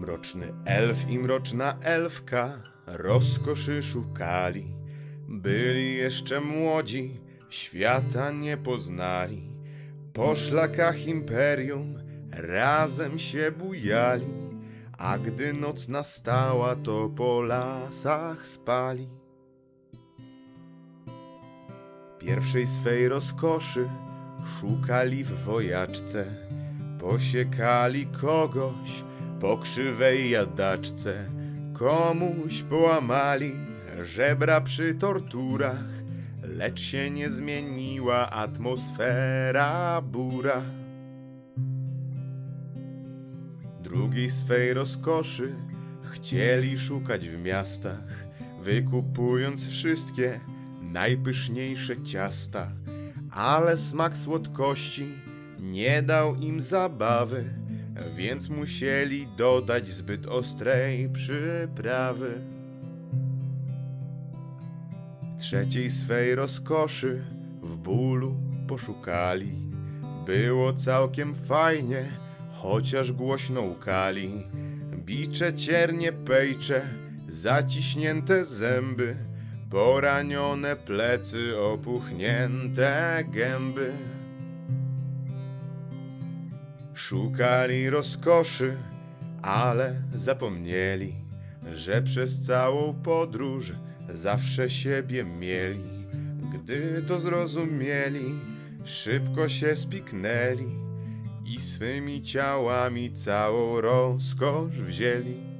Mroczny elf i mroczna elfka rozkoszy szukali. Byli jeszcze młodzi, świata nie poznali. Po szlakach imperium razem się bujali, a gdy noc nastała, to po lasach spali. Pierwszej swej rozkoszy szukali w wojaczce, posiekali kogoś po krzywej jadaczce, komuś połamali żebra przy torturach, lecz się nie zmieniła atmosfera bura. Drugiej swej rozkoszy chcieli szukać w miastach, wykupując wszystkie najpyszniejsze ciasta, ale smak słodkości nie dał im zabawy, więc musieli dodać zbyt ostrej przyprawy. Trzeciej swej rozkoszy w bólu poszukali. Było całkiem fajnie, chociaż głośno łkali. Bicze, ciernie, pejcze, zaciśnięte zęby, poranione plecy, opuchnięte gęby. Szukali rozkoszy, ale zapomnieli, że przez całą podróż zawsze siebie mieli. Gdy to zrozumieli, szybko się spiknęli i swymi ciałami całą rozkosz wzięli.